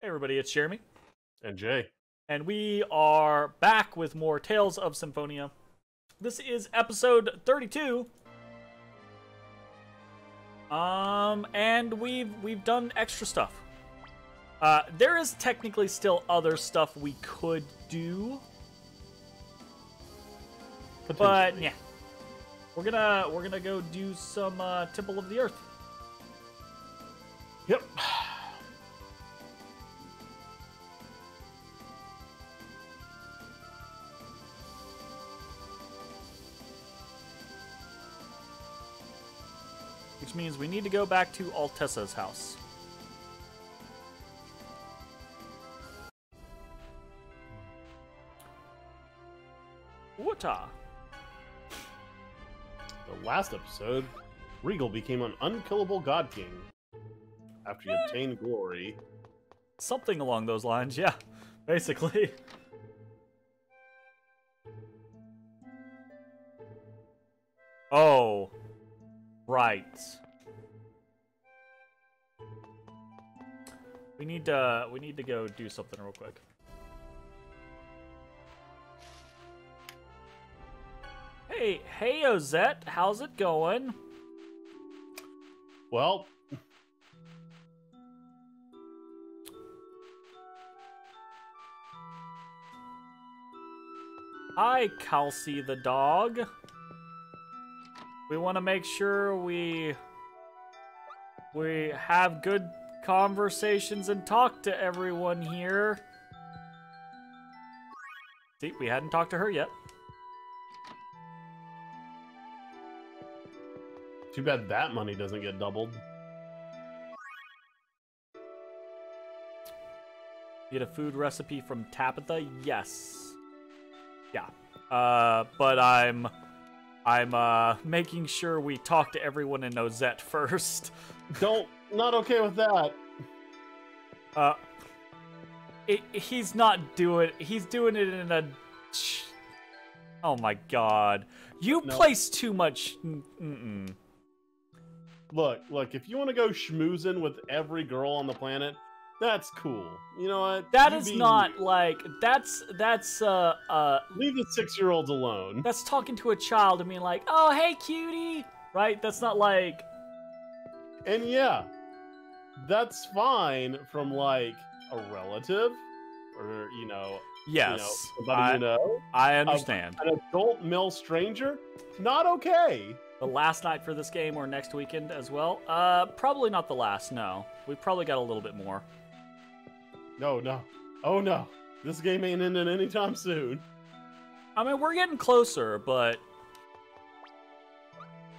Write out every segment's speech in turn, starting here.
Hey everybody, it's Jeremy, And Jay. and we are back with more Tales of Symphonia. This is episode 32. Um, and we've we've done extra stuff. Uh, there is technically still other stuff we could do, but yeah, we're gonna we're gonna go do some uh, Temple of the Earth. Yep. Which means we need to go back to Altessa's house. Wata. The last episode, Regal became an unkillable God King. After he obtained glory. Something along those lines, yeah. Basically. Oh. Right. We need to we need to go do something real quick. Hey, hey Ozette, how's it going? Well, Hi, Kelsey the dog. We want to make sure we we have good conversations and talk to everyone here. See, we hadn't talked to her yet. Too bad that money doesn't get doubled. Get a food recipe from Tabatha? Yes. Yeah. Uh, but I'm I'm uh making sure we talk to everyone in Ozette first. Don't, not okay with that. Uh, it, he's not doing. He's doing it in a. ch- Oh my god! You No. place too much. Mm-mm. Look, look, if you want to go schmoozing with every girl on the planet, that's cool. You know what? That You is be not you. like that's that's uh uh Leave the six year olds alone. that's talking to a child and being like, oh hey cutie, right? That's not like And yeah, that's fine from like a relative or, you know, yes. you know somebody I, you know. I understand. An adult male stranger, not okay. The last night for this game or next weekend as well. Uh, probably not the last. No, we probably got a little bit more. No, no. Oh no. This game ain't ending anytime soon. I mean, we're getting closer, but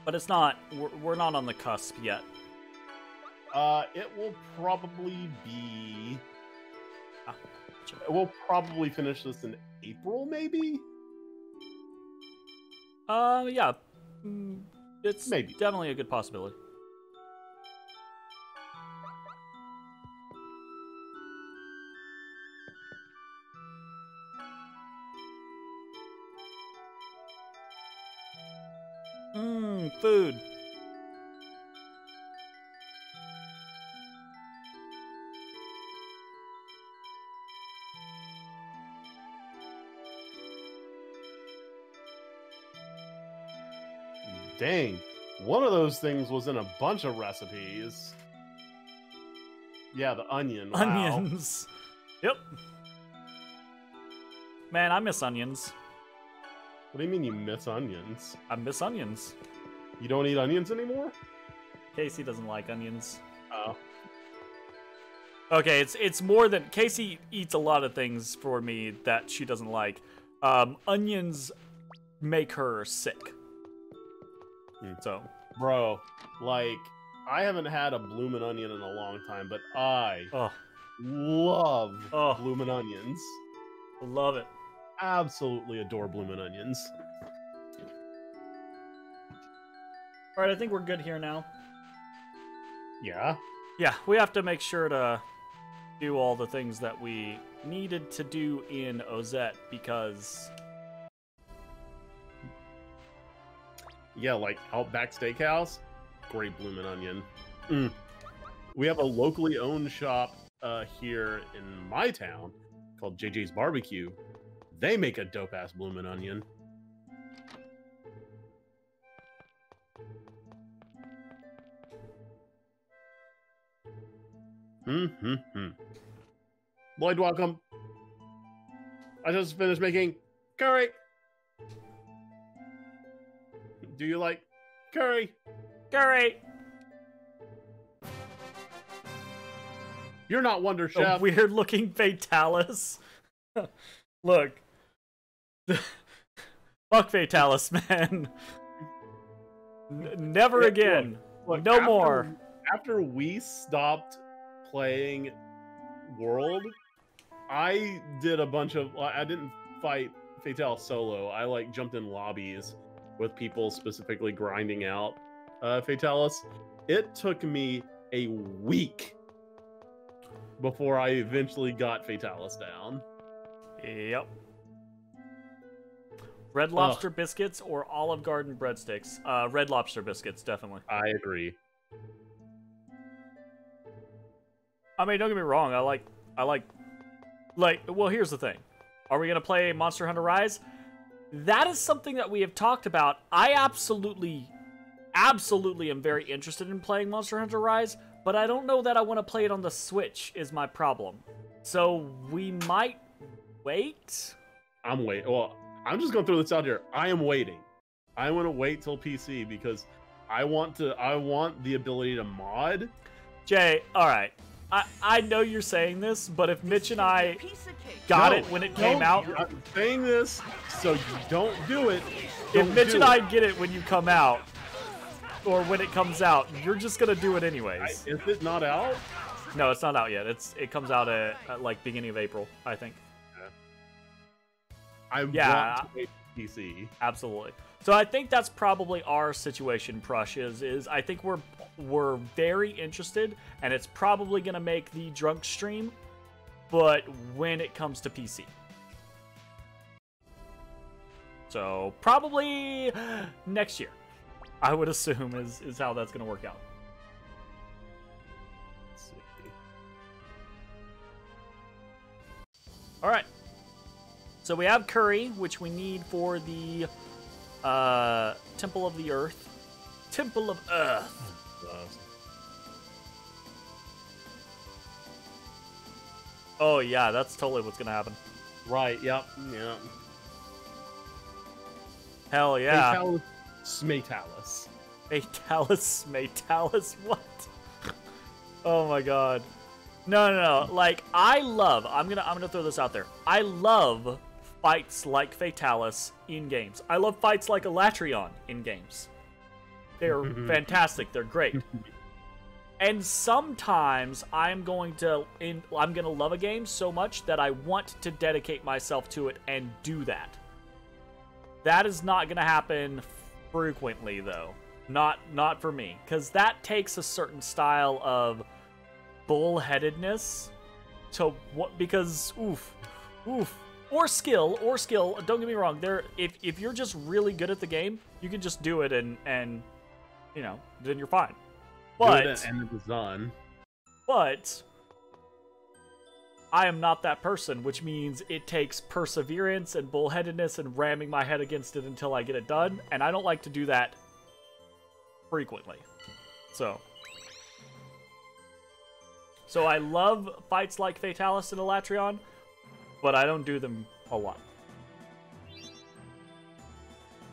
but it's not. We're, we're not on the cusp yet. Uh, it will probably be. Ah, gotcha. We'll probably finish this in April, maybe. Uh, yeah, Mm, it's Maybe. definitely a good possibility. Mmm, food. Dang, one of those things was in a bunch of recipes. Yeah, the onion. wow. Onions. Yep. Man, I miss onions. What do you mean you miss onions? I miss onions. You don't eat onions anymore? Casey doesn't like onions. Oh. Okay, it's it's more than Casey eats a lot of things for me that she doesn't like. Um, onions make her sick. Hmm. So Bro, like, I haven't had a bloomin' onion in a long time, but I oh, love Oh. bloomin' onions. love it. Absolutely adore bloomin' onions. All right, I think we're good here now. Yeah. Yeah, we have to make sure to do all the things that we needed to do in Ozette because Yeah, like Outback Steakhouse, great bloomin' onion. Mm. We have a locally owned shop uh, here in my town called JJ's Barbecue. They make a dope ass bloomin' onion. Hmm, hmm, hmm. Lloyd, welcome. I just finished making curry. Do you like curry? Curry. You're not Wonder Chef. A weird looking Fatalis. Look. Fuck Fatalis, man. N- never Yeah, again. Look, no after- more. After we stopped playing World, I did a bunch of. I didn't fight Fatal solo. I like jumped in lobbies with people specifically grinding out uh, Fatalis. It took me a week before I eventually got Fatalis down. Yep. Red Lobster biscuits or Olive Garden breadsticks? Uh, Red Lobster biscuits, definitely. I agree. I mean, don't get me wrong. I like, I like, like. Well, here's the thing: Are we gonna play Monster Hunter Rise? That is something that we have talked about. I absolutely, absolutely am very interested in playing Monster Hunter Rise, but I don't know that I want to play it on the Switch. Is my problem. So we might wait. I'm waiting. Well, I'm just gonna throw this out here. I am waiting. I want to wait till PC because I want to. I want the ability to mod. Jay, all right. I, I know you're saying this, but if Mitch and I got No, it when it came out, I'm saying this so you don't do it. if Don't Mitch and it. I get it when you come out, or when it comes out, you're just gonna do it I- anyways. is it not out? No, it's not out yet. It's it comes out at, at like beginning of April, I think. I Yeah. want to PC. Absolutely. So I think that's probably our situation, Prush, is is I think we're we're very interested and it's probably gonna make the drunk stream, but when it comes to PC. So probably next year. I would assume is is how that's gonna work out. Alright. So we have curry, which we need for the uh Temple of the Earth. Temple of Earth. Oh yeah, that's totally what's gonna happen. right. Yep. Yep. Hell yeah. Fatalis, Smatalis. Fatalis, Matalis, what? oh my god. No, no, no. Like I love. I'm gonna. I'm gonna throw this out there. I love fights like Fatalis in games. I love fights like Alatreon in games. They're mm-hmm. fantastic. They're great. And sometimes I'm going to in I'm going to love a game so much that I want to dedicate myself to it and do that. That is not going to happen frequently though. Not not for me cuz that takes a certain style of bullheadedness to what because oof oof or skill or skill don't get me wrong there if if you're just really good at the game you can just do it and and you know then you're fine but and it was done. but I am not that person, which means it takes perseverance and bullheadedness and ramming my head against it until I get it done, and I don't like to do that frequently. So So I love fights like Fatalis and Alatreon, but I don't do them a lot.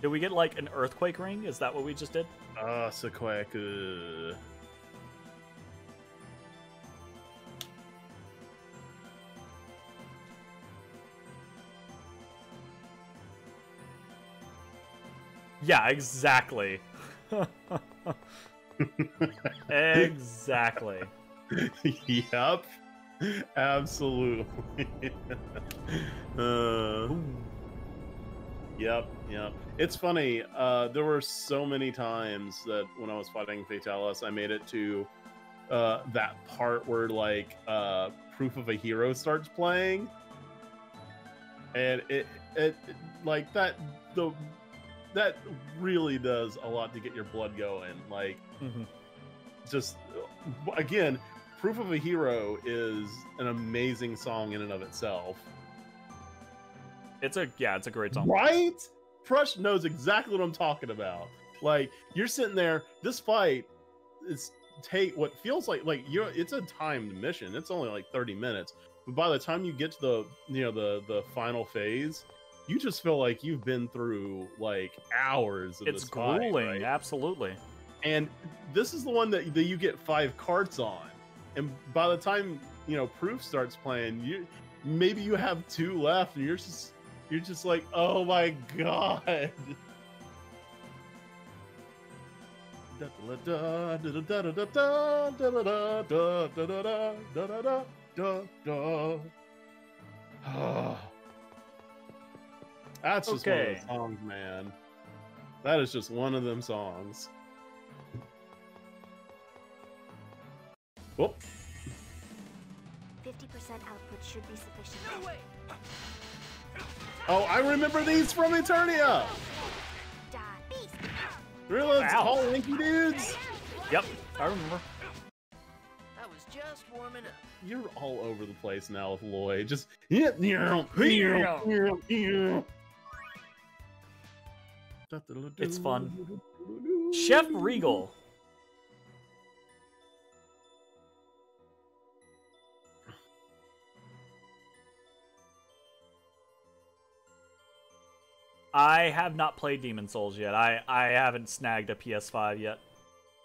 Did we get like an earthquake ring? Is that what we just did? Ah, Sequoia. Yeah, exactly. exactly. yep. Absolutely. uh, yep, yep. It's funny. Uh, there were so many times that when I was fighting Fatalis, I made it to uh, that part where like uh, proof of a hero starts playing, and it, it, it like that the that really does a lot to get your blood going. Like Mhm. just again, Proof of a Hero is an amazing song in and of itself. It's a yeah, it's a great song. Right? Prush knows exactly what I'm talking about. Like you're sitting there, this fight is take what feels like like you're it's a timed mission. It's only like 30 minutes. But by the time you get to the you know the the final phase, you just feel like you've been through like hours of It's this fight, grueling, right? absolutely. and this is the one that, that you get five carts on and by the time you know proof starts playing you maybe you have two left and you're just you're just like oh my god That's just one of Okay. those songs, man. That is just one of them songs. Whoop. 50% output should be sufficient. Oh, I remember these from Eternia. Die. Beast. Remember those Ow. tall, lanky dudes? Yep, I remember. I was just warming up. You're all over the place now with Lloyd. Just yeah, yeah, yeah, yeah, yeah. It's fun. Chef Regal. I have not played Demon Souls yet. I, I haven't snagged a PS5 yet.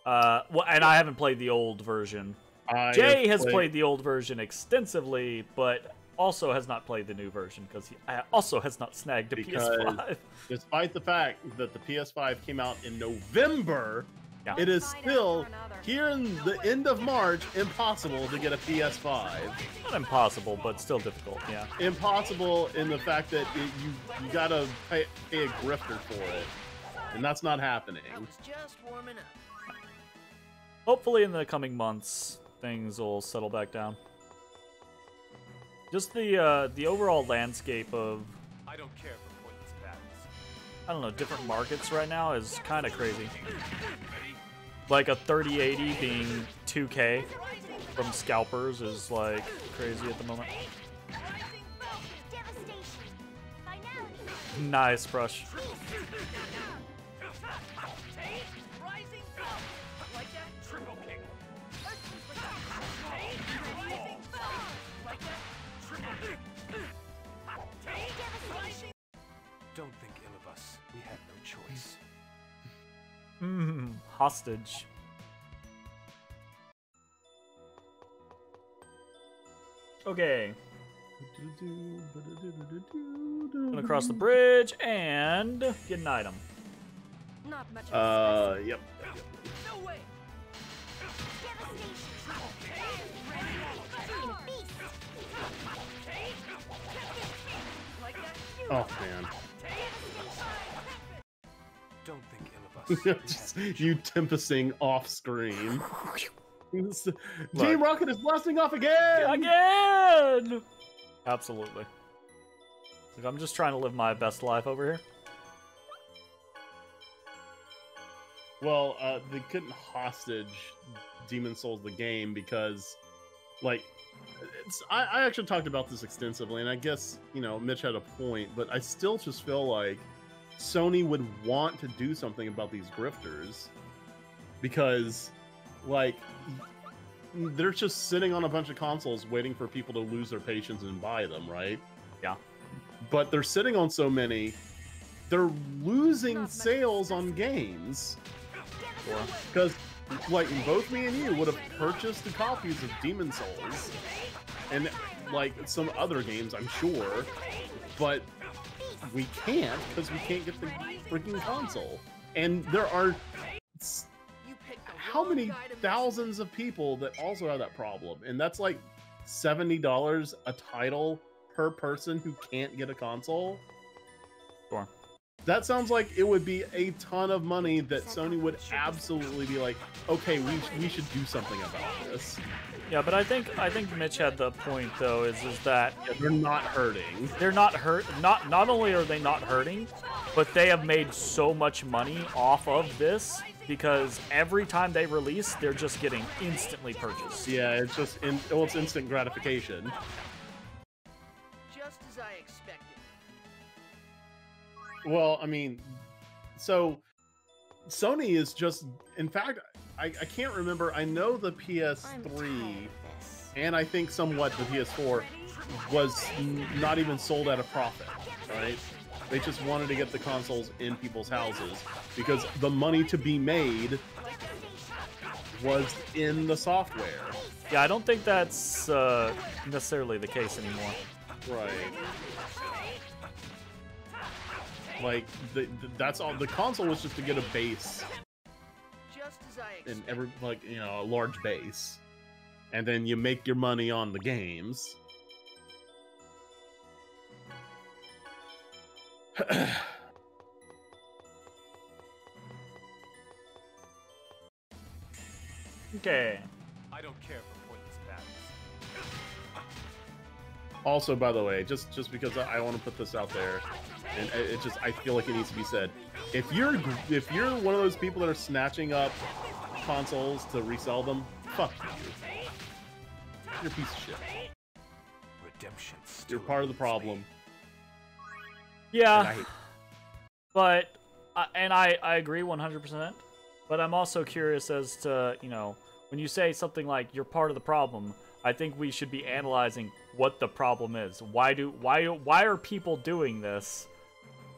Uh, well, and I haven't played the old version. I Jay has played the old version extensively, but also has not played the new version because he also has not snagged a Because- PS5. Despite the fact that the PS5 came out in November, Yeah. it is still here in the end of March impossible to get a PS5. Not impossible, but still difficult. Yeah. Impossible in the fact that it, you you gotta pay, pay a grifter for it, and that's not happening. I was just warming up. Hopefully, in the coming months, things will settle back down. Just the uh, the overall landscape of I don't care for pointless battles. I don't know different markets right now is kind of crazy. Like a 3080 being 2K from scalpers is like crazy at the moment. Nice brush. Rising Like that? Triple kick. Like that? Triple kick. Don't think ill of us. We have no choice. Mm, hostage. Okay, gonna cross the bridge and get an item. Not much Uh, yep. No way. In a beast. Like that? Oh man. Just you tempesting off screen. Team Rocket is blasting off again. Again! Absolutely. Look, I'm just trying to live my best life over here. Well, uh, they couldn't hostage Demon Souls the game because, like, it's, I, I actually talked about this extensively, and I guess you know Mitch had a point, but I still just feel like Sony would want to do something about these grifters because, like, they're just sitting on a bunch of consoles waiting for people to lose their patience and buy them, right? Yeah. But they're sitting on so many, they're losing Not sales on games Sure. because like both me and you would have purchased the copies of Demon Souls and like some other games, I'm sure, but we can't because we can't get the freaking console. And there are s- You picked the how many guy to mess thousands of people that also have that problem, and that's like seventy dollars a title per person who can't get a console. Sure. That sounds like it would be a ton of money that Sony would absolutely be like, okay, we, we should do something about this. Yeah, but I think I think Mitch had the point though, is is that Yeah, they're not hurting. they're not hurt. Not not only are they not hurting, but they have made so much money off of this because every time they release, they're just getting instantly purchased. Yeah, it's just in, well, it's instant gratification. Just as I expected. Well, I mean, so Sony is just. In fact, I, I can't remember. I know the PS3 and I think somewhat the PS4 was n- not even sold at a profit, right? They just wanted to get the consoles in people's houses because the money to be made was in the software. Yeah, I don't think that's uh, necessarily the case anymore. Right. Like the, the, that's all. The console was just to get a base and every like you know a large base, and then you make your money on the games. Okay. I don't care also, by the way, just just because I, I want to put this out there, and it, it just I feel like it needs to be said. If you're if you're one of those people that are snatching up consoles to resell them, fuck you. You're a piece of shit. Redemption. You're part of the problem. Yeah. And I hate But uh, and I I agree 100%. But I'm also curious as to, you know, when you say something like you're part of the problem, I think we should be analyzing what the problem is. Why do why why are people doing this?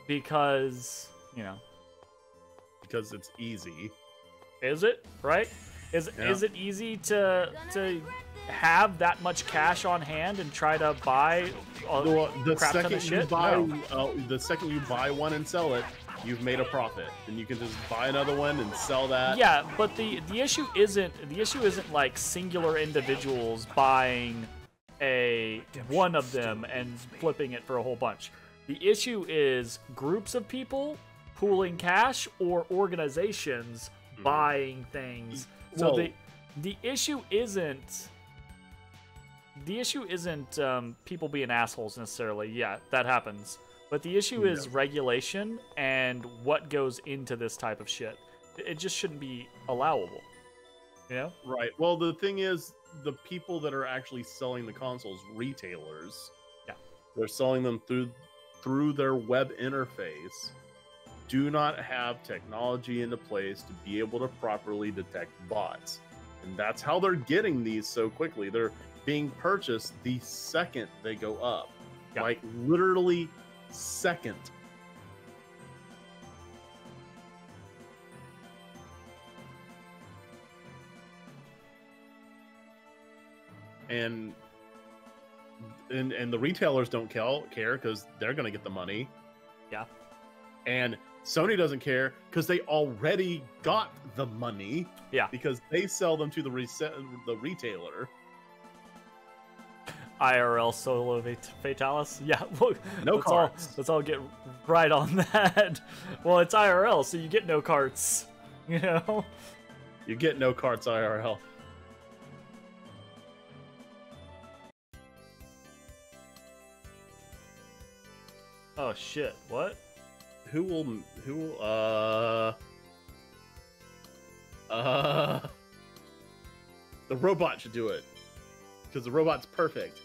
Because, you know, because it's easy. is it, right? Is Yeah. is it easy to to have that much cash on hand and try to buy a The, the crap ton second of you buy, No. uh, the second you buy one and sell it, you've made a profit, and you can just buy another one and sell that. Yeah, but the the issue isn't the issue isn't like singular individuals buying a one of them and flipping it for a whole bunch. The issue is groups of people pooling cash or organizations buying things. So Well- the the issue isn't the issue isn't um, people being assholes necessarily. Yeah, that happens. But the issue is regulation and what goes into this type of shit. It- It just shouldn't be allowable. You know? Right. Well, the thing is, the people that are actually selling the consoles, retailers, Yeah. they're selling them through through their web interface. Do not have technology into place to be able to properly detect bots, and that's how they're getting these so quickly. They're being purchased the second they go up, Yeah. like literally second. And and and the retailers don't care because they're going to get the money. Yeah. And Sony doesn't care because they already got the money. Yeah. Because they sell them to the rese- the retailer. IRL solo fat- fatalis. Yeah, look, No let's all, let's all get right on that. Well, it's IRL, so you get no carts. You know? You get no carts IRL. Oh shit! What? Who will who will, uh uh the robot should do it because the robot's perfect.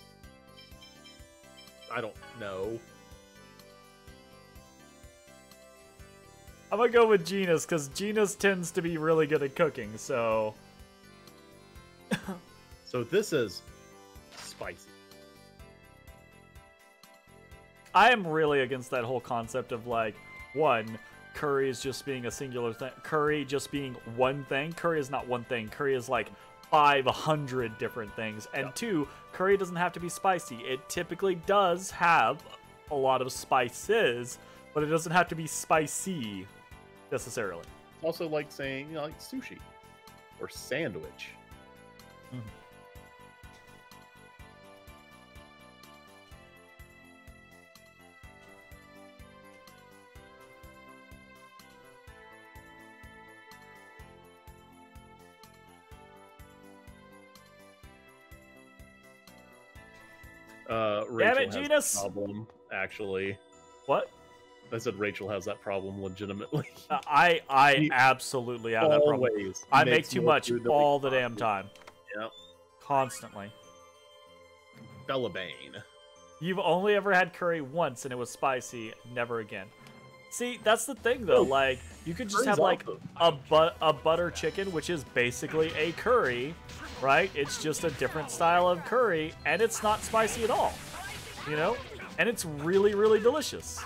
I don't know. I'm gonna go with Genis because Genis tends to be really good at cooking. So So this is spicy. I am really against that whole concept of like one curry is just being a singular thing. Curry just being one thing. Curry is not one thing. Curry is like 500 different things. And two, curry doesn't have to be spicy. It typically does have a lot of spices, but it doesn't have to be spicy necessarily. It's also like saying, you know, like sushi or sandwich. Mm-hmm. Uh, Rachel Damn it, Genis! Problem, actually. What? I said Rachel has that problem legitimately. Uh, I I He absolutely have that problem. I make too much food than we all the damn time. Yep. Constantly. Bella Bane. You've only ever had curry once and it was spicy, never again. See, that's the thing though, like you could just have like a but a butter chicken, which is basically a curry, right? It's just a different style of curry and it's not spicy at all. You know? And it's really, really delicious.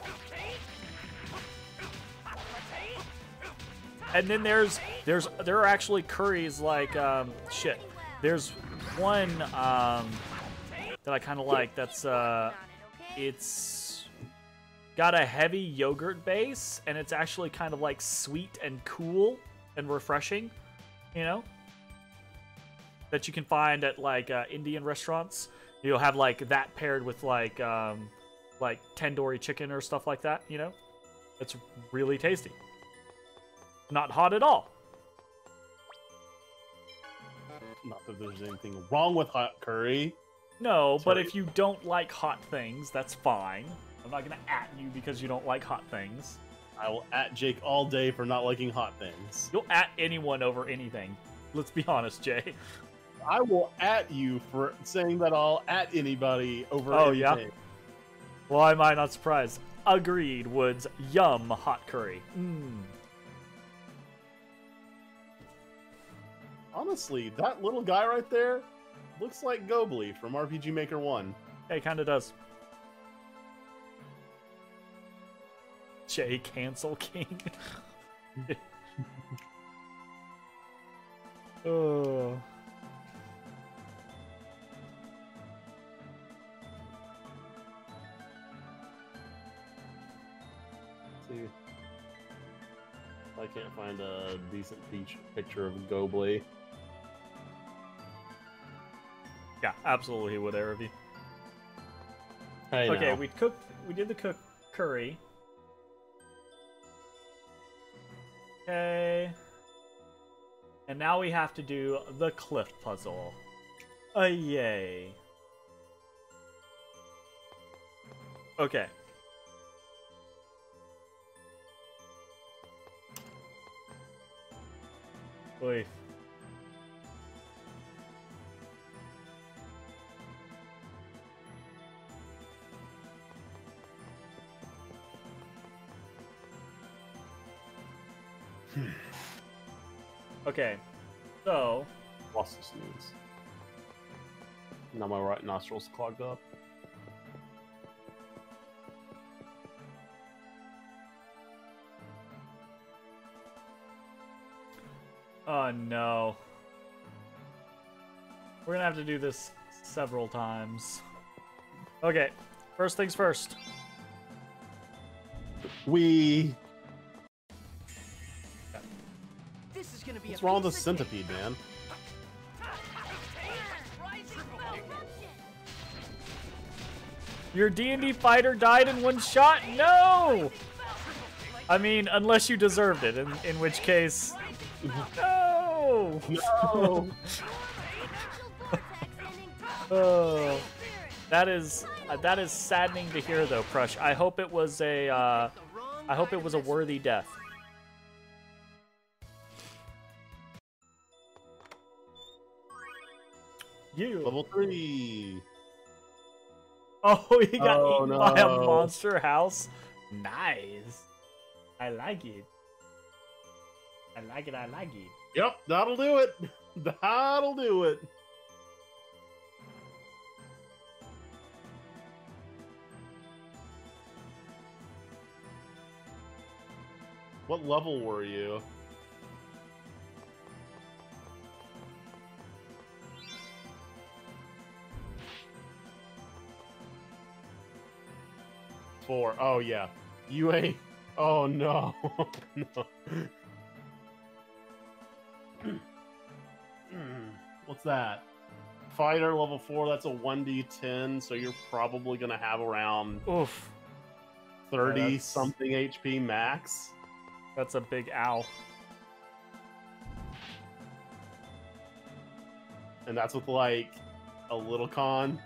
And then there's there's there are actually curries like um shit. There's one um that I kind of like that's uh it's got a heavy yogurt base and it's actually kind of like sweet and cool and refreshing, you know? That you can find at like uh, Indian restaurants. You'll have like that paired with like um like tandoori chicken or stuff like that, you know? It's really tasty. Not hot at all. Not that there's anything wrong with hot curry. No, but if you don't like hot things, that's fine. I'm not gonna at you because you don't like hot things. I will at Jake all day for not liking hot things. You'll at anyone over anything. Let's be honest, Jay. I will at you for saying that I'll at anybody over Oh, yeah? anything. Why am I not surprised? Agreed, Woods. Yum hot curry. Mmm. Honestly, that little guy right there looks like Gobly from RPG Maker 1. It kinda does. Jay Cancel King. oh. See. I can't find a decent peach picture of Gobly. Yeah, absolutely he would. Hey, Okay, now. we cooked. We did the cook curry. Okay. And now we have to do the cliff puzzle. Uh, yay. Okay. Wait. Hmm. Okay. So, lost the snooze. Now my right nostril's clogged up. To do this several times. Okay, first things first. We. This is gonna be What's a wrong with the piece of cake. centipede, man? Your D&D fighter died in one shot? No! I mean, unless you deserved it, in, in which case... No! No! Oh, that is uh, that is saddening to hear, though, Prush. I hope it was a uh, I hope it was a worthy death. You. Level 3! Oh, he got Oh, eaten by a monster house. Nice. I like it. I like it. I like it. Yep, that'll do it! That'll do it! What level were you? Four. Oh yeah. You ain't. Oh no. no. What's that? Fighter level four. That's a one d ten. So you're probably gonna have around Oof. thirty that's- something HP max. That's a big owl. And that's with like a little con.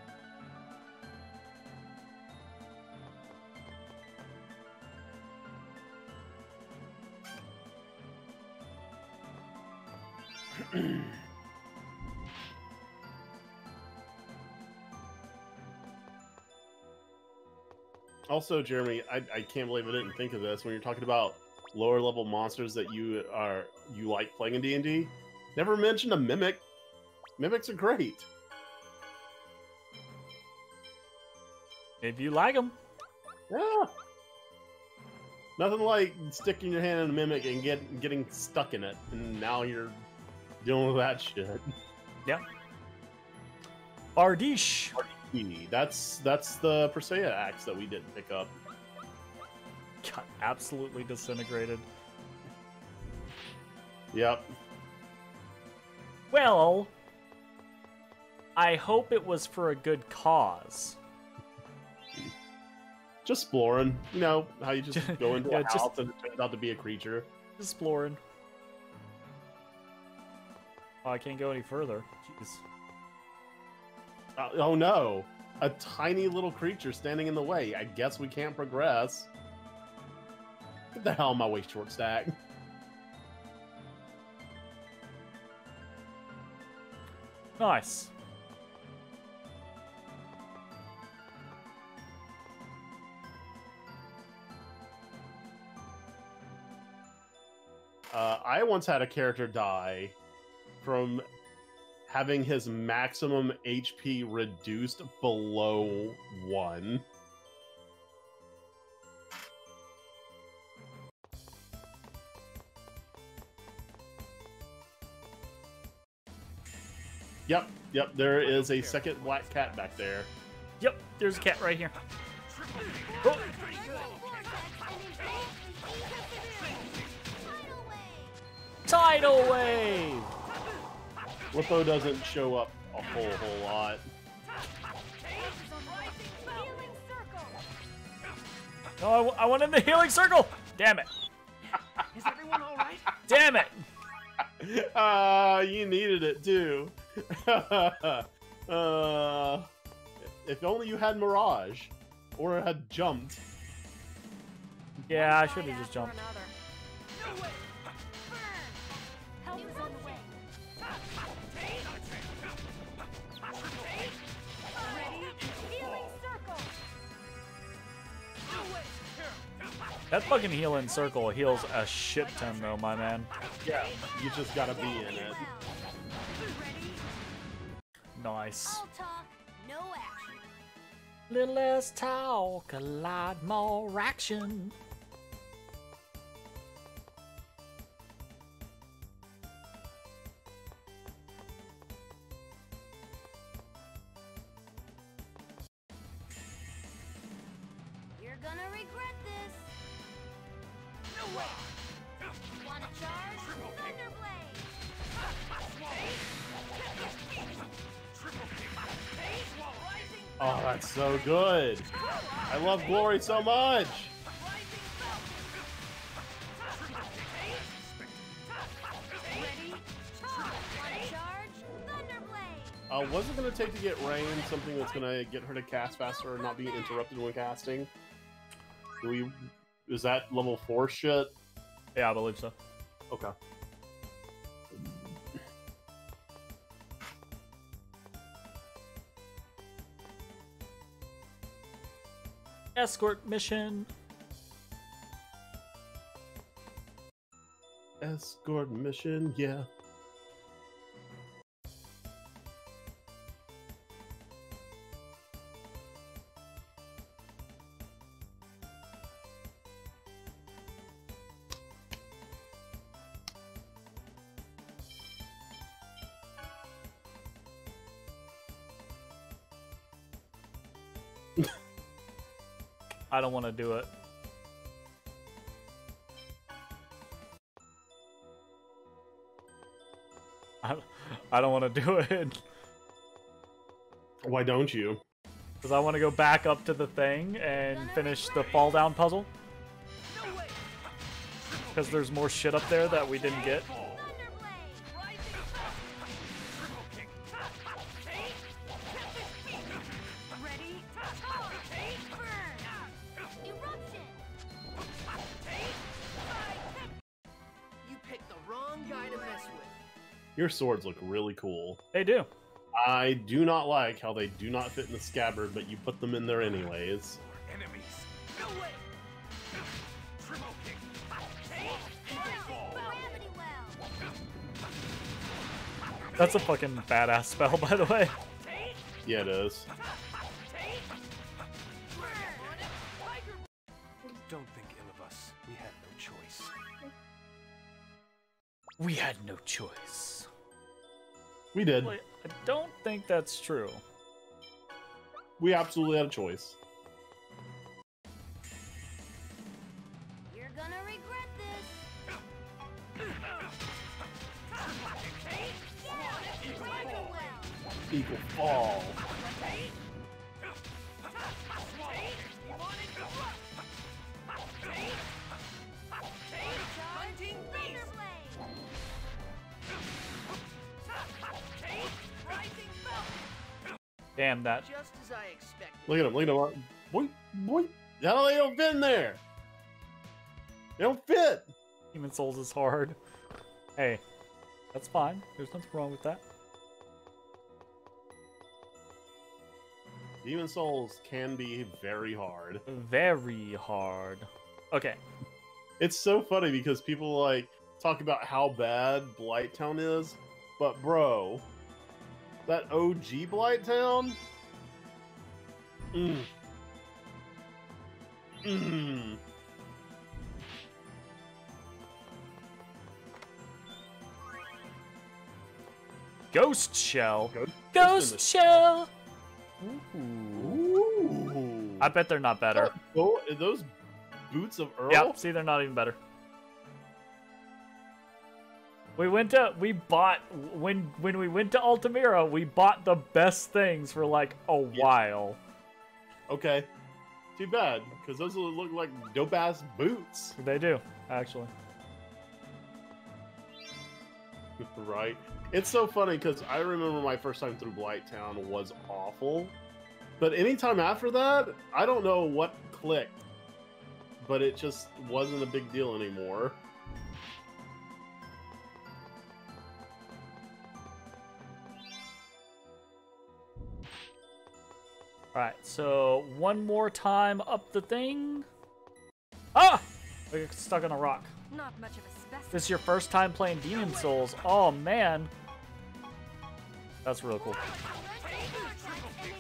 also, Jeremy, I, I can't believe I didn't think of this when you're talking about lower level monsters that you are you like playing in D and D. Never mentioned a mimic. Mimics are great. If you like them, Yeah. Nothing like sticking your hand in a mimic and get getting stuck in it, and now you're dealing with that shit. yeah. Ardish. That's that's the Persea axe that we didn't pick up. Got absolutely disintegrated. Yep. Well, I hope it was for a good cause. Just exploring. You know how you just go into Yeah, a just- house and it turns out to be a creature. Just exploring. Oh, I can't go any further. Jeez. Uh, oh no! A tiny little creature standing in the way. I guess we can't progress. Get the hell on my way, short stack. Nice. Uh, I once had a character die from having his maximum HP reduced below one. Yep, yep, there is a second black cat back there. Yep, there's a cat right here. Oh, tidal wave. Litho doesn't show up a whole whole lot. No, I, went in the healing circle. Damn it. Is everyone all right? Damn it. Ah, you needed it too. uh, if only you had Mirage, or had jumped. Yeah, I should have just jumped. Help is on the way. Healing circle. That fucking healing circle heals a shit ton, though, my man. Yeah, you just gotta be in it. Nice. All talk, no action. Little less talk, a lot more action. Oh, that's so good. I love Glory so much. Wanna charge? Thunderblade. Uh, what's it gonna take to get Raine something that's gonna get her to cast faster and not be interrupted when casting? Do we? Is that level four shit? Yeah, I believe so. Okay. Escort mission. Escort mission, yeah. Don't want to do it. I, I don't want to do it Why don't you? because I want to go back up to the thing and finish the fall down puzzle. Because there's more shit up there that we didn't get. Your swords look really cool. They do. I do not like how they do not fit in the scabbard, but you put them in there anyways. Enemies. No way. Triple kick. That's a fucking badass spell, by the way. Yeah, it is. Don't think ill of us. We had no choice. We had no choice. We did. Wait, I don't think that's true. We absolutely had a choice. You're gonna regret this. Gravity. Eagle Fall. Damn that. Just as I expected. Look at him. Look at him. Boy, boy. How they don't fit in there? They don't fit. Demon Souls is hard. Hey, that's fine. There's nothing wrong with that. Demon Souls can be very hard. Very hard. Okay. It's so funny because people like talk about how bad Blighttown is, but bro, that OG Blighttown. Mm. Mm. Ghost Shell. Ghost- Ghost Ghost Shell. Ooh. Ooh. I bet they're not better. Oh, are those boots of Earl? Yep. See, they're not even better. We went to we bought when when we went to Altamira, we bought the best things for like a while. Okay. Too bad, because those look like dope ass boots. They do, actually. right? It's so funny because I remember my first time through Blighttown was awful. But anytime after that, I don't know what clicked. But it just wasn't a big deal anymore. Alright, so one more time up the thing. Ah! We got stuck on a rock. Not much of a specimen. This is your first time playing Demon Souls. Oh man. That's real cool.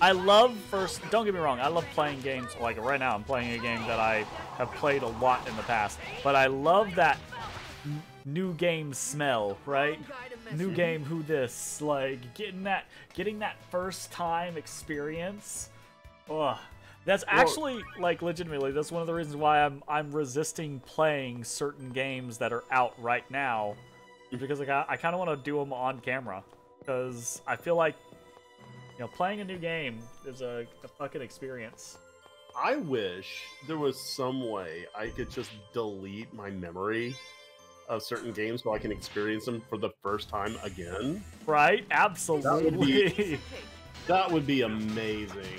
I love first don't get me wrong, I love playing games like right now I'm playing a game that I have played a lot in the past. But I love that new game smell, right? New game who this? Like getting that getting that first time experience. Ugh. That's actually like legitimately that's one of the reasons why I'm I'm resisting playing certain games that are out right now because like I, I kind of want to do them on camera because I feel like you know playing a new game is a, a fucking experience. I wish there was some way I could just delete my memory of certain games so I can experience them for the first time again. Right? Absolutely. That would Absolutely. be- That would be amazing.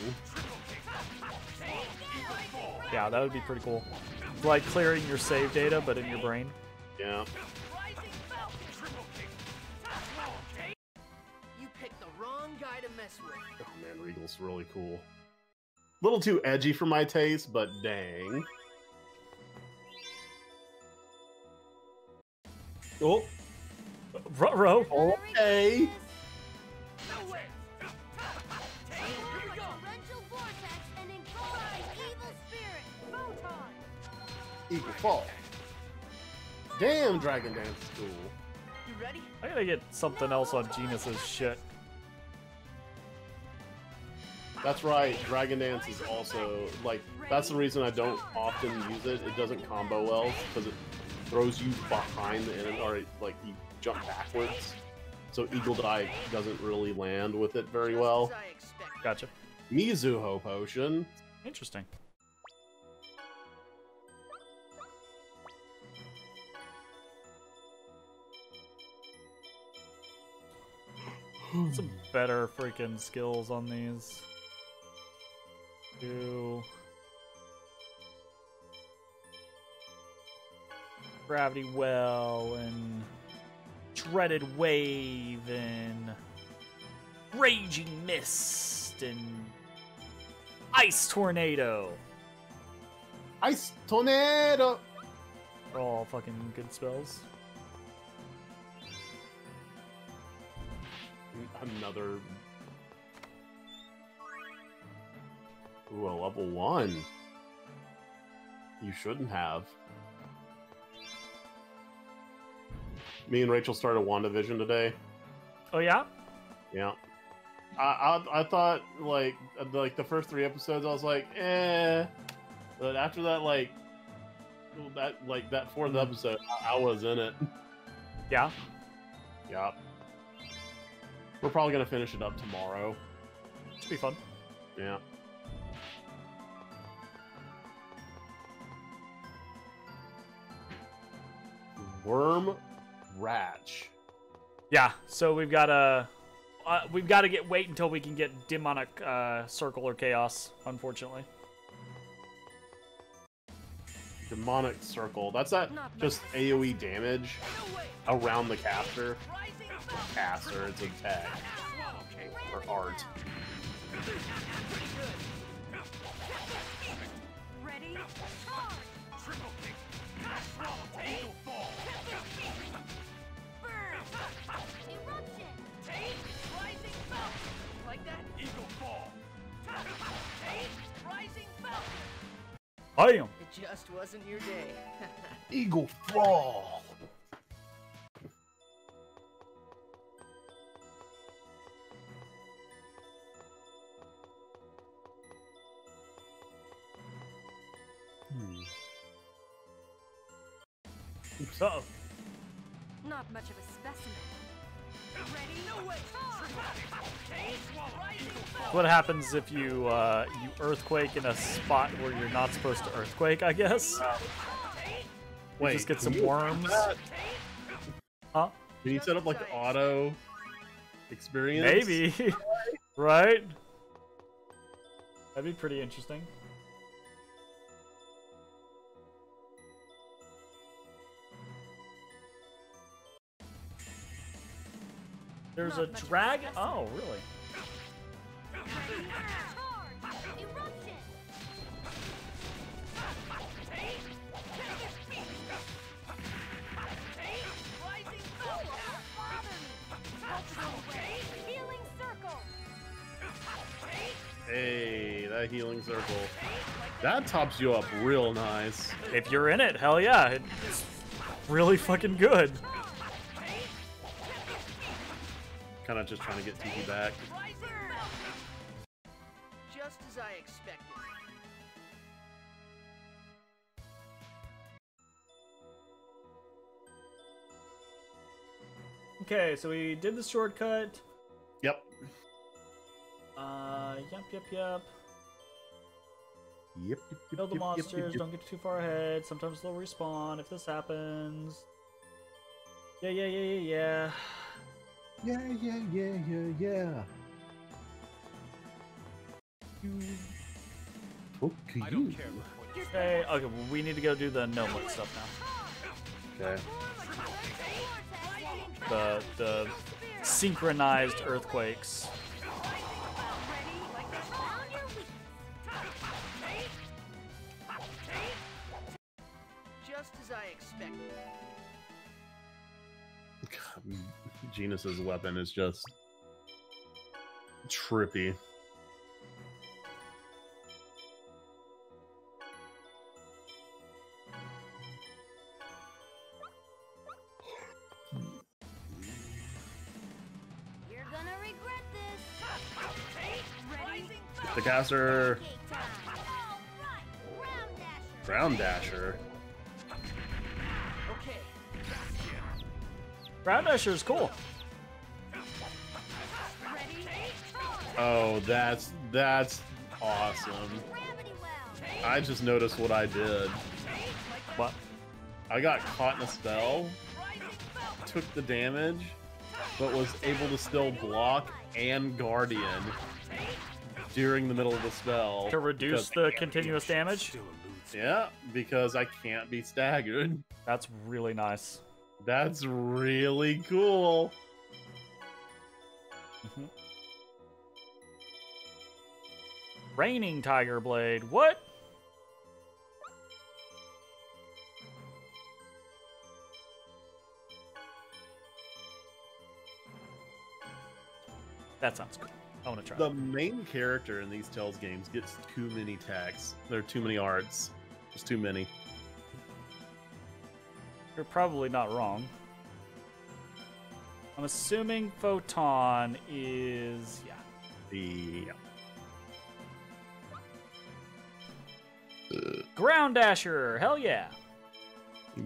Yeah, that would be pretty cool. Like clearing your save data but in your brain. Yeah. You picked the wrong guy to mess with. Oh man, Regal's really cool. Little too edgy for my taste, but dang. Oh, Ruh-roh. okay. Eagle Fall. Damn, Dragon Dance is cool. You ready? I gotta get something else on Genis's shit. That's right. Dragon Dance is also like that's the reason I don't often use it. It doesn't combo well because it throws you behind the enemy, or like you jump backwards. So Eagle Eye doesn't really land with it very well. as I expected. Gotcha. Mizuho potion. Interesting. Some better freaking skills on these. Do gravity well and dreaded Wave and Raging Mist and Ice Tornado. Ice tornado. They're all fucking good spells. Another. Ooh, a level one. You shouldn't have. Me and Rachel started WandaVision today. Oh yeah? Yeah. I, I I thought like uh, like the first three episodes I was like eh, but after that like that like that fourth episode I, I was in it. Yeah. Yeah. We're probably gonna finish it up tomorrow. Should be fun. Yeah. Worm Ratch. Yeah, so we've got to uh, we've got to get wait until we can get demonic uh, circle or chaos. Unfortunately, Demonic Circle. That's that just AoE damage around the caster. Caster, it's a tag. Or art. Ready? Eruption! Rising Falcon! Like that? Eagle Fall! Rising Falcon! bam. It just wasn't your day. Eagle Fall. Uh-oh. Not much of a specimen. Ready? No way! What happens if you uh, you earthquake in a spot where you're not supposed to earthquake? I guess. Wait, just get some worms. Huh? Can you set up like auto experience? Maybe. right? That'd be pretty interesting. There's a Not a dragon. Oh, really? Charge! Eruption! Healing circle. Hey, that healing circle. That tops you up real nice. If you're in it, hell yeah, it's really fucking good. Kind of just trying to get TP back. Just as I expected. Okay, so we did the shortcut. Yep. Uh, yep, yep, yep. Yep. Kill the monsters, don't get too far ahead. Sometimes they'll respawn if this happens. Yeah, yeah, yeah, yeah, yeah. Yeah, yeah, yeah, yeah, yeah. Okay. I don't care about what you Okay, okay, well, we need to go do the Gnomelette stuff now. Okay. The the synchronized earthquakes. Found your weakness! Just as I expected. Genis's weapon is just trippy. You're gonna regret this! The caster Cake time! Alright! Ground dasher! Ground Dasher is cool. Oh, that's that's awesome. I just noticed what I did. What? I got caught in a spell, took the damage, but was able to still block and guardian during the middle of the spell. To reduce the continuous damage? still eludes me. Yeah, because I can't be staggered. That's really nice. That's really cool. Mhm. Raining Tiger Blade. What? That sounds cool. I want to try. The it. main character in these Tales games gets too many tags. There are too many arts. There's too many. You're probably not wrong. I'm assuming Photon is yeah. The uh. Ground Dasher, hell yeah. I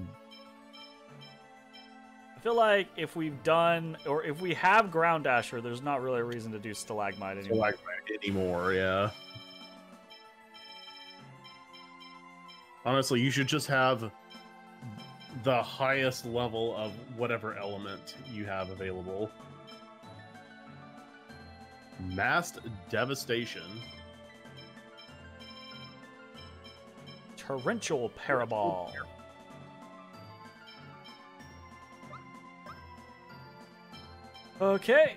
feel like if we've done or if we have Ground Dasher, there's not really a reason to do Stalagmite anymore. like anymore, yeah. Honestly, you should just have the highest level of whatever element you have available. Massed devastation. Torrential Paraball. Okay.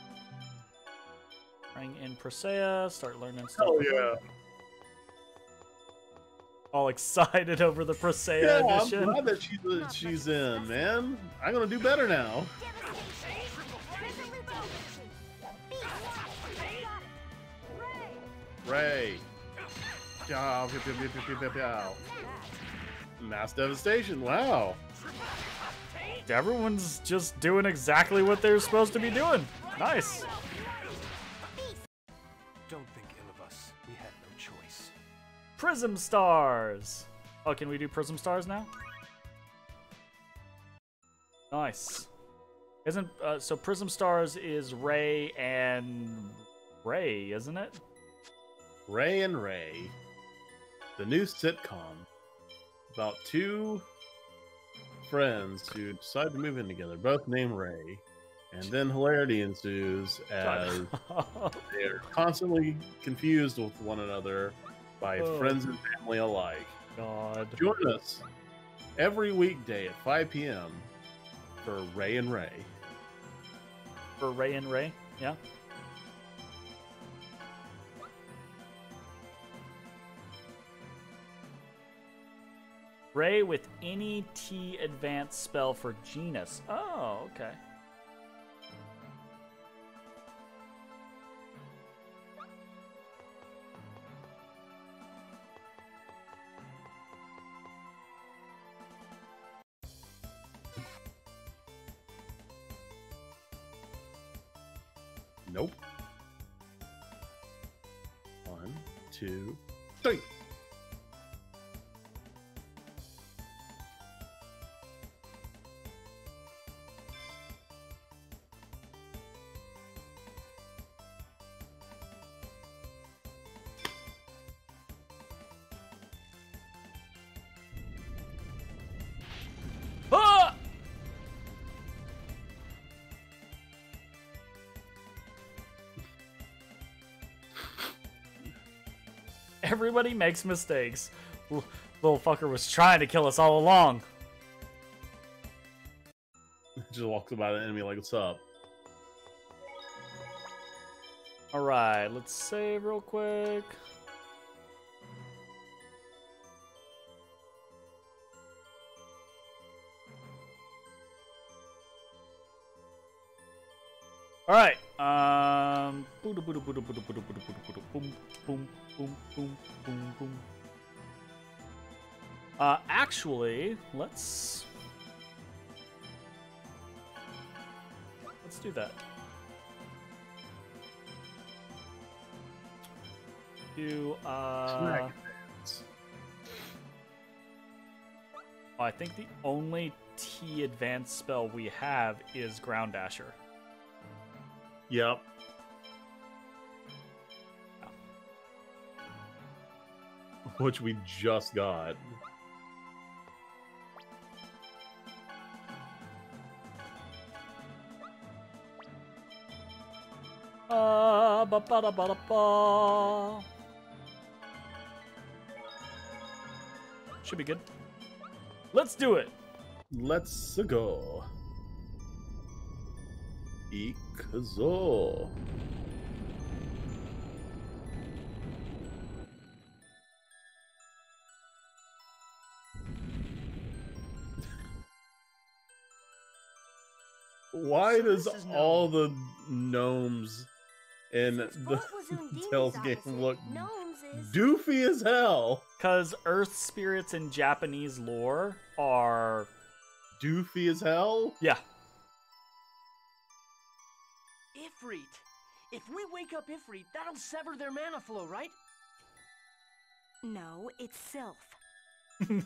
Bring in Presea, start learning stuff. Oh yeah. All excited over the Presea Yeah, I'm glad that she's uh, she's in, man. I'm gonna do better now. Ray. Mass devastation. Wow. Everyone's just doing exactly what they're supposed to be doing. Nice. Prism Stars. Oh, can we do Prism Stars now? Nice. Isn't uh, so? Prism Stars is Ray and Ray, isn't it? Ray and Ray, the new sitcom about two friends who decide to move in together, both named Ray, and then hilarity ensues as they are constantly confused with one another by Oh. friends and family alike. God. Join us every weekday at 5 p.m. for Ray and Ray. For Ray and Ray, yeah. Ray with any T advanced spell for Genis. Oh, okay. Everybody makes mistakes. L little fucker was trying to kill us all along. Just walks by the enemy like, what's up? Alright, let's save real quick. Alright, um... Boom, boom, boom boom, boom, boom, boom. Uh, actually, let's. Let's do that. Do, uh. Smack. I think the only T advanced spell we have is Ground Dasher. Yep. Which we just got. Uh, ba ba da ba da. Should be good. Let's do it. Let's go. Ikazo. Why So does all the gnomes in Since the Bolt was Undine's Tales game opposite, look is... doofy as hell? Because earth spirits in Japanese lore are. Doofy as hell? Yeah. Ifrit. If we wake up Ifrit, that'll sever their mana flow, right? No, it's Sylph.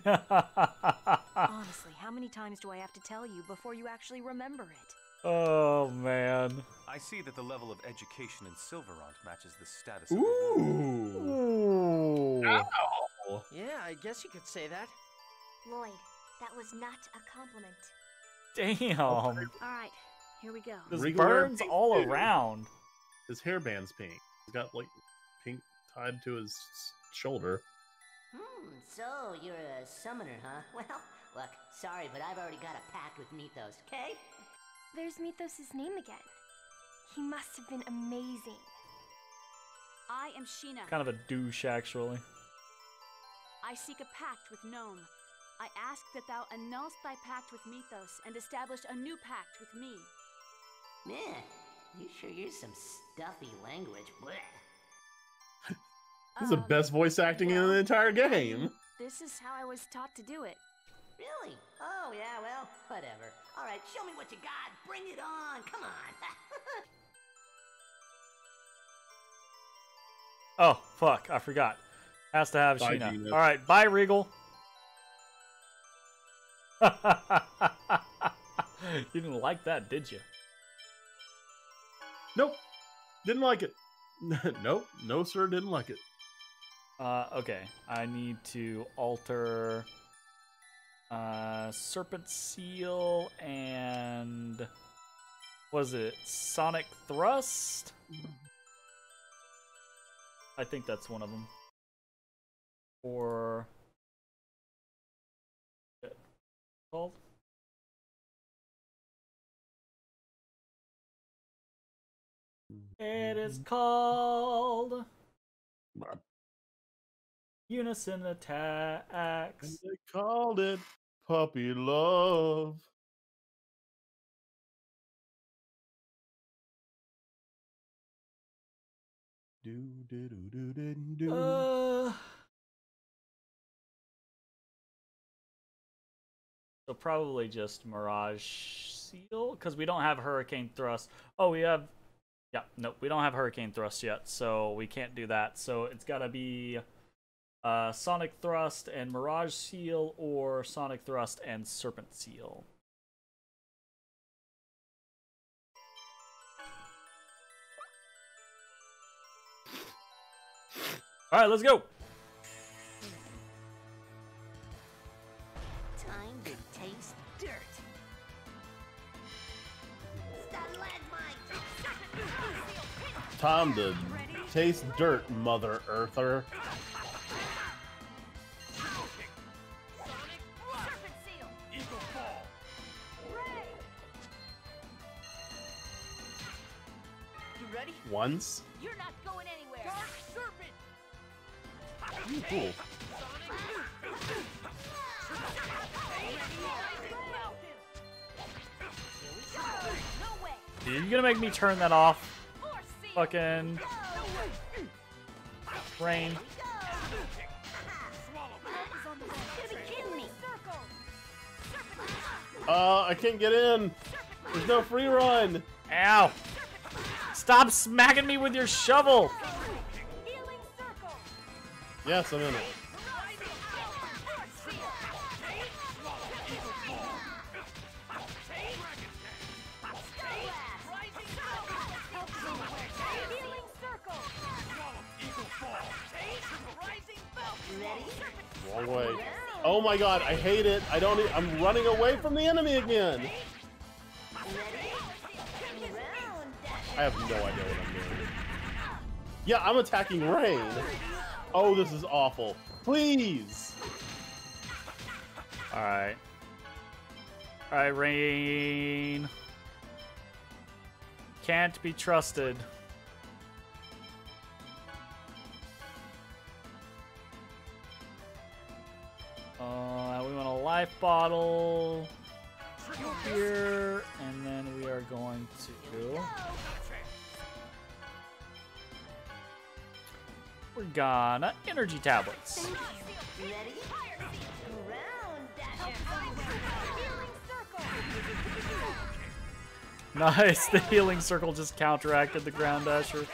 oh, Honestly, how many times do I have to tell you before you actually remember it? Oh, man. I see that the level of education in Sylvarant matches the status of the world. Ooh. Ooh. Ow. Yeah, I guess you could say that. Lloyd, that was not a compliment. Damn. All right, here we go. This Regal burns all too. around. His hairband's pink. He's got like pink tied to his shoulder. Hmm, so you're a summoner, huh? Well, look, sorry, but I've already got a pact with Mithos, okay? There's Mithos' name again. He must have been amazing. I am Sheena. Kind of a douche, actually. I seek a pact with Gnome. I ask that thou annulst thy pact with Mithos and establish a new pact with me. Meh, you sure use some stuffy language, bleh. This is the Um, best voice acting in the entire game. This is how I was taught to do it. Really? Oh, yeah, well, whatever. Alright, show me what you got. Bring it on, come on. Oh, fuck. I forgot. Has to have Bye, Sheena. Gina. All right. Bye, Regal. you didn't like that, did you? Nope. Didn't like it. nope. No, sir, didn't like it. Uh, okay. I need to alter uh, Serpent Seal and was it Sonic Thrust? I think that's one of them. Or called? It is called Unison Attacks. And they called it puppy love. Do do do do do do. Uh, so probably just Mirage Seal because we don't have Hurricane Thrust. Oh, we have. Yeah, nope, we don't have Hurricane Thrust yet, so we can't do that. So it's gotta be uh, Sonic Thrust and Mirage Seal, or Sonic Thrust and Serpent Seal. All right, let's go. Time to taste dirt. Time to taste dirt, Mother Earther. Once. You're not going anywhere! Dark Serpent! Ooh, cool. No! You're gonna make me turn that off. Force Seal! Fucking rain. Help is on the way! You're gonna be kidding me! Circle! Serpent Uh, I can't get in. There's no free run. Ow! Stop smacking me with your shovel! Yes, I'm in it. Wrong way. Oh my god, I hate it. I don't. I'm running away from the enemy again. I have no idea what I'm doing. Yeah, I'm attacking Raine. Oh, this is awful. Please. Alright. All right, Raine. Can't be trusted. Uh, we want a life bottle here, and then we are going to. We're gonna energy tablets. Ready? Around, Dasher. Nice. The healing circle just counteracted the ground dasher.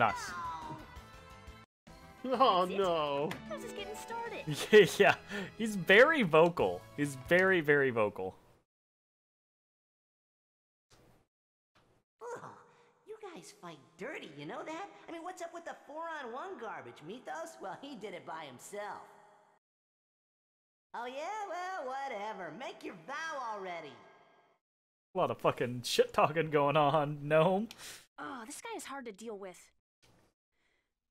Nice. Oh no. I was just getting started. yeah, he's very vocal. He's very, very vocal. Ugh, you guys fight dirty, you know that? I mean, what's up with the four-on-one garbage, Mithos? Well, he did it by himself. Oh yeah? Well, whatever. Make your vow already. A lot of fucking shit talking going on, gnome. Oh, this guy is hard to deal with. For the sake of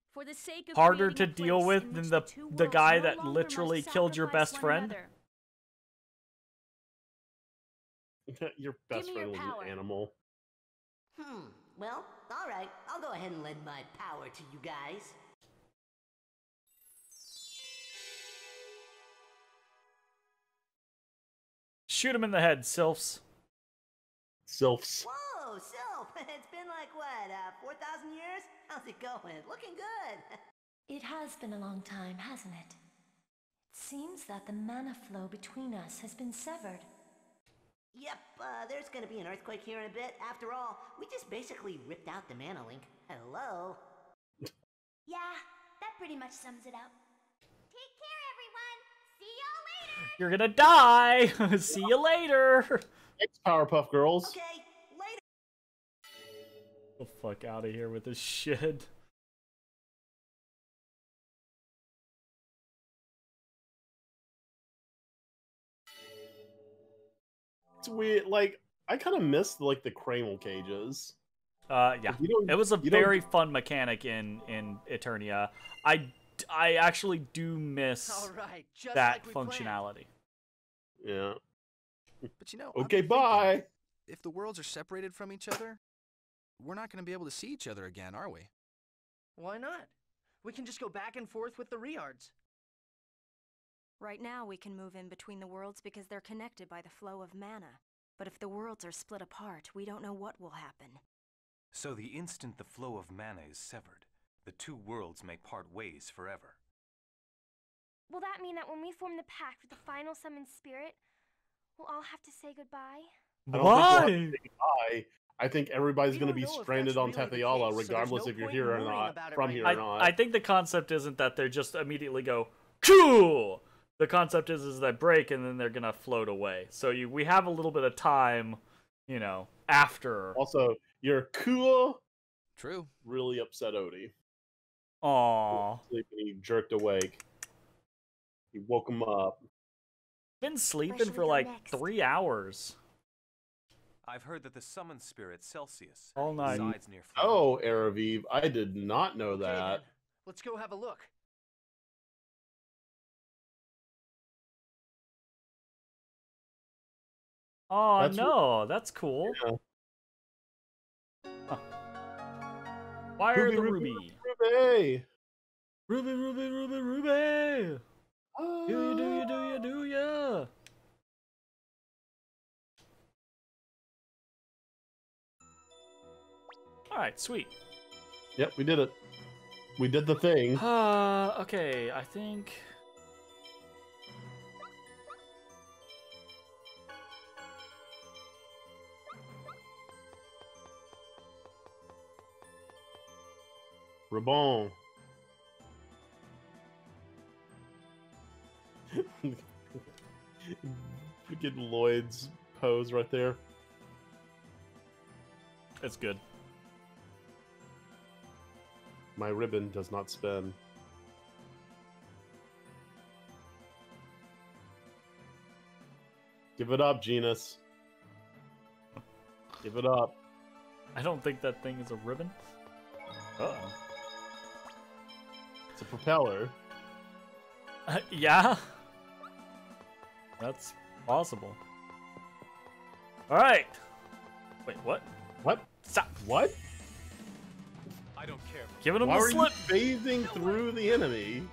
Harder to deal with than which the- the guy no that literally killed your best friend? Your best friend your was power. an animal. Hmm. Well, all right. I'll go ahead and lend my power to you guys. Shoot him in the head, Sylphs. Sylphs. Whoa, Sylph! It's been like what, uh, 4,000 years? How's it going? Looking good. It has been a long time, hasn't it? It seems that the mana flow between us has been severed. yep, uh, there's gonna be an earthquake here in a bit. After all, we just basically ripped out the mana link. Hello? Yeah, that pretty much sums it up. Take care, everyone. See y'all later. You're gonna die. See you later. Thanks, Powerpuff Girls. Okay, later. The fuck out of here with this shit. It's weird. Like I kind of missed like the Craymel cages. Uh, yeah. You don't- It was a you don't- very fun mechanic in in Eternia. I I actually do miss All right, just that like we planned. functionality. Yeah. But you know, Okay. been thinking, Bye. If the worlds are separated from each other, we're not going to be able to see each other again, are we? Why not? We can just go back and forth with the Rheairds. Right now, we can move in between the worlds because they're connected by the flow of mana. But if the worlds are split apart, we don't know what will happen. So the instant the flow of mana is severed, the two worlds may part ways forever. Will that mean that when we form the pact with the final summoned spirit, we'll all have to say goodbye? I don't we'll to Why? say goodbye. I think everybody's going to be stranded on really the Tethe'alla, case, so regardless no if you're here or not, from right here now. or not. I, I think the concept isn't that they're just immediately go cool. The concept is is they break and then they're gonna float away. So you we have a little bit of time, you know, after. also, you're cool. True. Really upset Odie. Aw, Sleeping, he jerked awake. He woke him up. been sleeping for like next? three hours. I've heard that the summoned spirit Celsius All night. resides near. Oh, Araviv, I did not know Okay, that. then. Let's go have a look. Oh That's wh- no, that's cool. Yeah. Huh. Fire Ruby, the Ruby, ruby. Ruby! Ruby, Ruby, Ruby, ah. Ruby. Do you, do you, do you, do ya? Alright, sweet. Yep, we did it. We did the thing. Uh, okay, I think. Rebon. Freaking Lloyd's pose right there. It's good. My ribbon does not spin. Give it up, Genis. Give it up. I don't think that thing is a ribbon. Uh-oh. It's a propeller. Uh, yeah? That's possible. Alright. Wait, what? What? Stop. What? I don't care. Giving him Why the are you slip. phasing through the enemy?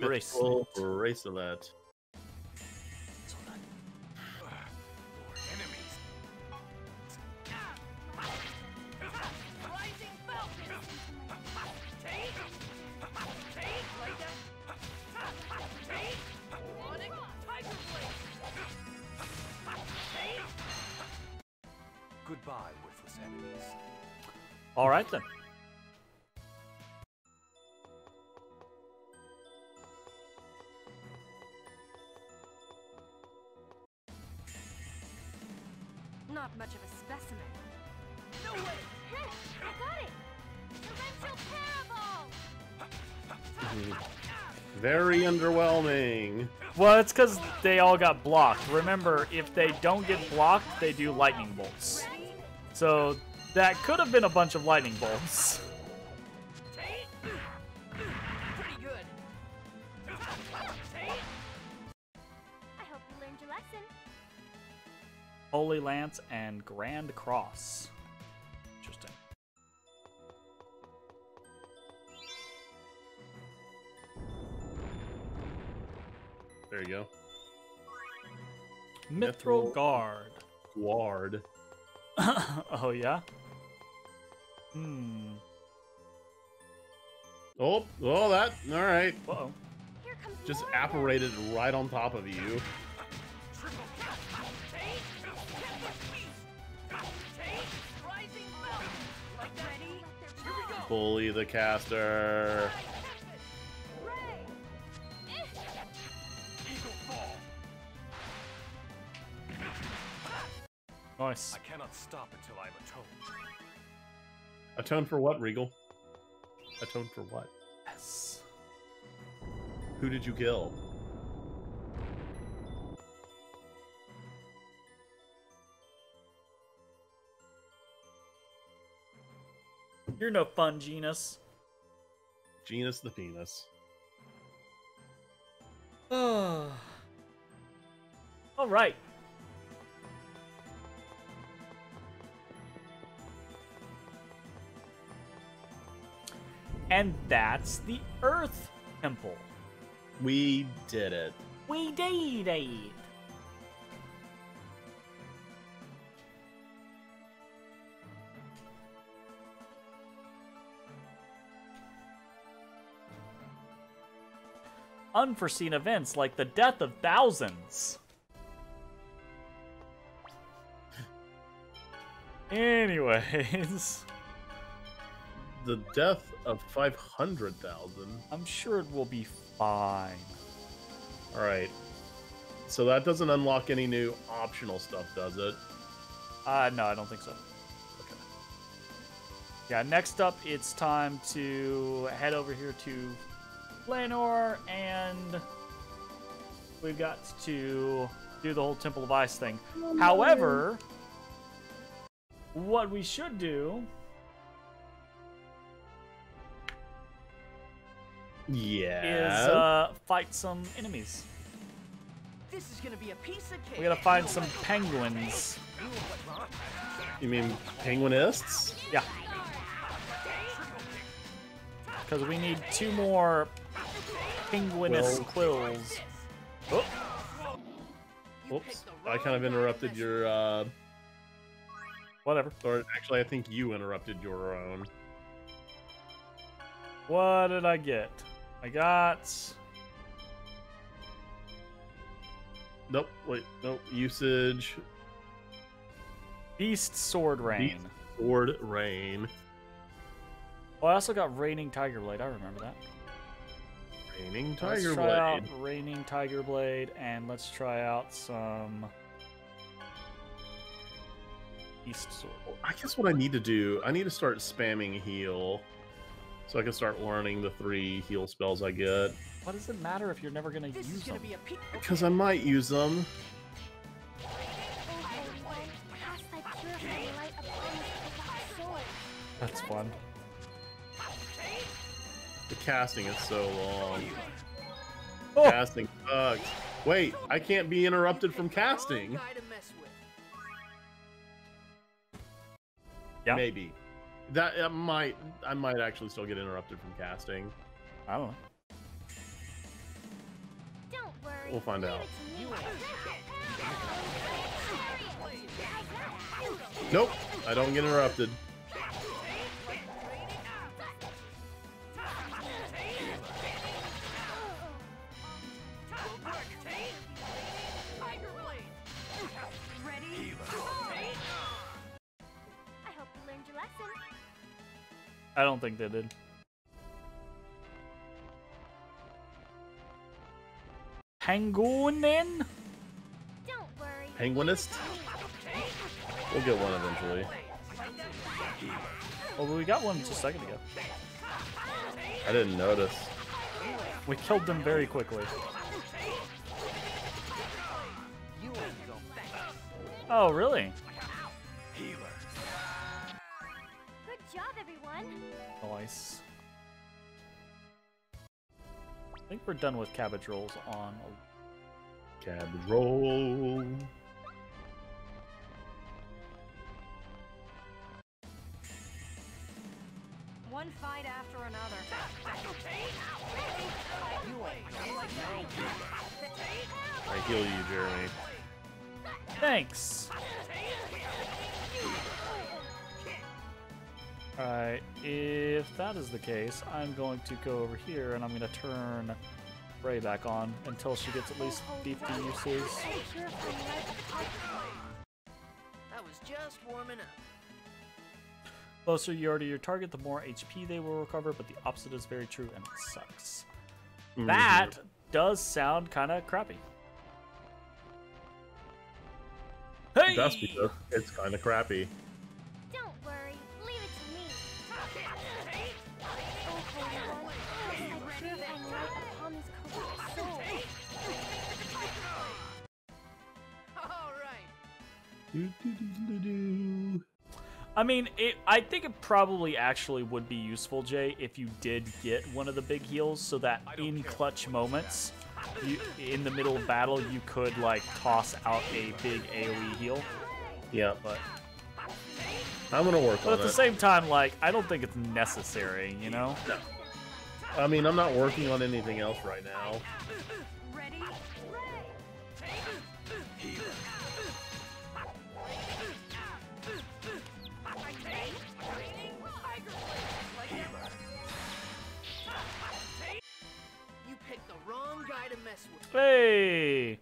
Bracelet. Bracelet. Not much of a specimen. No way! I got it! Torrential Paraball! Very underwhelming. Well, it's because they all got blocked. Remember, if they don't get blocked, they do lightning bolts. So that could have been a bunch of lightning bolts. Holy Lance and Grand Cross. Interesting. There you go. Mithril Mithril- Guard. Guard. oh, yeah? Hmm. Oh, oh, that. All right. Uh-oh. Just more apparated right on top of you. Bully the caster. Ray! Eagle Fall. Nice. I cannot stop until I'm atoned. Atone for what, Regal? Atone for what? Yes. Who did you kill? You're no fun, Genis. Genis the penis. All right. And that's the Earth Temple. We did it. We did it. Unforeseen events like the death of thousands. Anyways, The death of 500,000. I'm sure it will be fine. All right. So that doesn't unlock any new optional stuff, does it? Uh, no, I don't think so. Okay. Yeah, next up, it's time to head over here to Lenor, and we've got to do the whole Temple of Ice thing. However, what we should do Yeah. is uh, fight some enemies. This is gonna be a piece of cake. We gotta find some penguins. you mean penguinists? Yeah. Because we need two more penguinous quills. Oh, Oops. I kind of interrupted your uh, Whatever. Or actually, I think you interrupted your own. What did I get? I got. Nope. Wait. Nope. Usage. Beast Sword Rain. Beast Sword Rain. Oh, I also got Raining Tiger Blade. I remember that. Raining let's Tiger try Blade. out Raining Tiger Blade, and let's try out some Beast Sword. I guess what I need to do, I need to start spamming heal, so I can start learning the three heal spells I get. What does it matter if you're never gonna This use gonna them? be a peak. Because I might use them. That's Holy The casting is so long. Oh, Casting sucks. Wait, I can't be interrupted from casting. Guy to mess with. Yeah. Maybe. That, that might I might actually still get interrupted from casting. I don't know. Don't worry. We'll find out. it to me. Nope, I don't get interrupted. I don't think they did. Penguinin? Penguinist? We'll get one eventually. Oh, but we got one just a second ago. I didn't notice. We killed them very quickly. You ain't gonna thank us. Oh, really? Everyone. Nice. I think we're done with cabbage rolls on. Cabbage roll. One fight after another. I heal you, Jeremy. Thanks. Alright, if that is the case, I'm going to go over here and I'm going to turn Raine back on until she gets at least 50 uses. Thy purifying light upon I was just warming up. Closer you are to your target, the more HP they will recover, but the opposite is very true and it sucks. Mm-hmm. That does sound kind of crappy. Hey! That's because it's kind of crappy. I mean, it, I think it probably actually would be useful, Jay, if you did get one of the big heals, so that in clutch moments, you, in the middle of battle, you could like toss out a big AOE heal. Yeah, But I'm gonna work but on at the same time, like I don't think it's necessary, you know. No. I mean, I'm not working on anything else right now. Hey,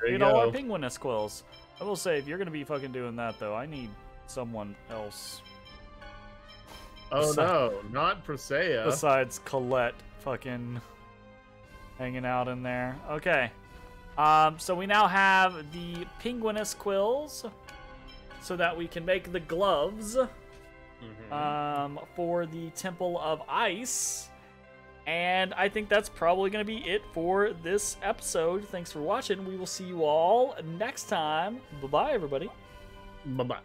There you know our go. penguinist quills. I will say, if you're gonna be fucking doing that though, I need someone else Oh no, not Presea. besides Colette fucking hanging out in there. Okay. Um, so we now have the penguinist quills so that we can make the gloves Mhm. um, for the Temple of Ice. And I think that's probably going to be it for this episode. Thanks for watching. We will see you all next time. Bye bye, everybody. Bye bye.